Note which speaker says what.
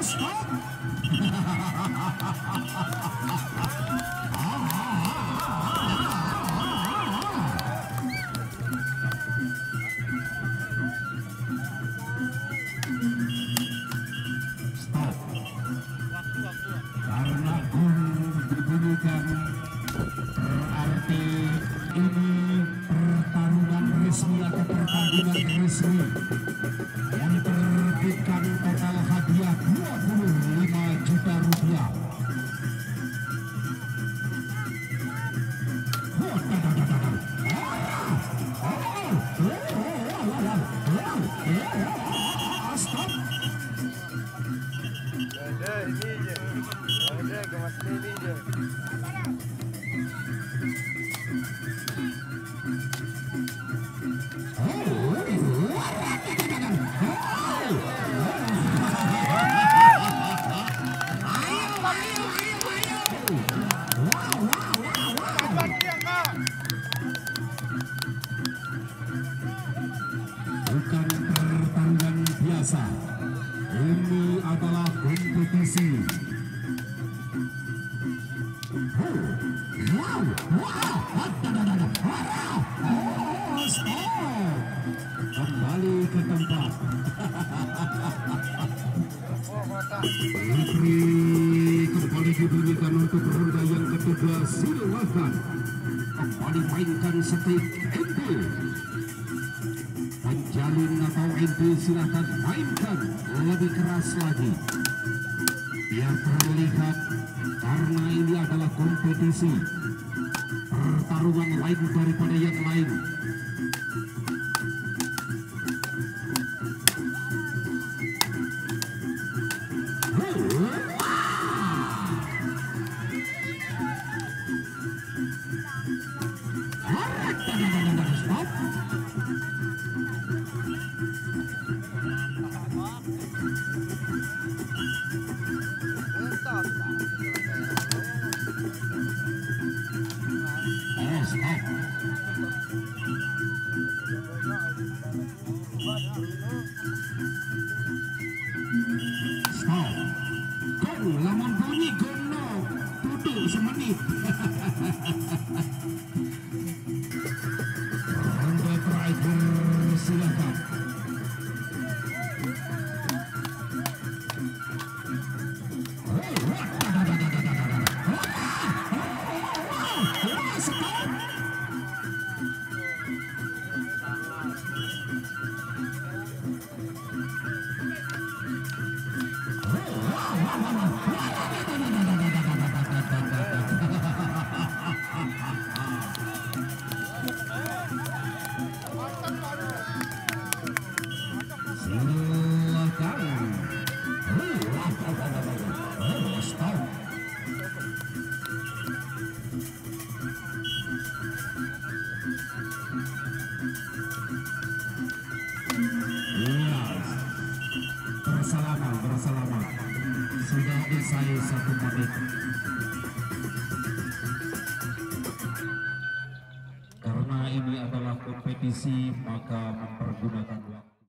Speaker 1: Stop. Karena gong dibunyikan berarti ini pertarungan resmi atau pertandingan resmi yang bukan pertandingan biasa. Ini adalah kompetisi. Wow, wow. Kembali ke tempat. Putri kembali dibunyikan untuk ronda yang ketiga silakan kembali mainkan setik NT penjalin atau NT silahkan mainkan lebih keras lagi. Biar terlihat karena ini adalah kompetisi. Pertarungan lain daripada yang lain satu menit. Karena ini adalah kompetisi, maka mempergunakan waktu.